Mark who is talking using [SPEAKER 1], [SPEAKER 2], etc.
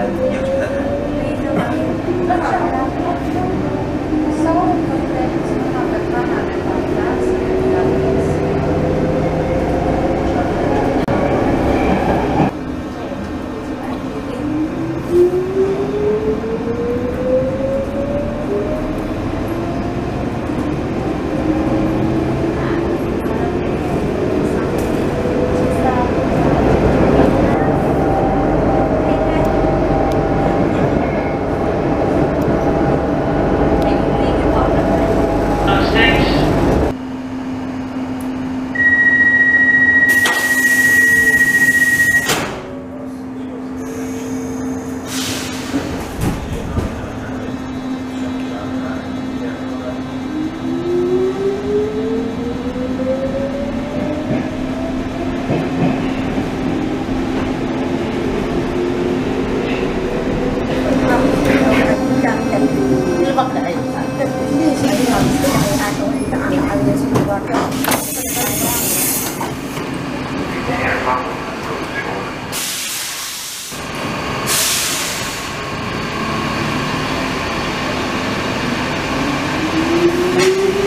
[SPEAKER 1] 要
[SPEAKER 2] you.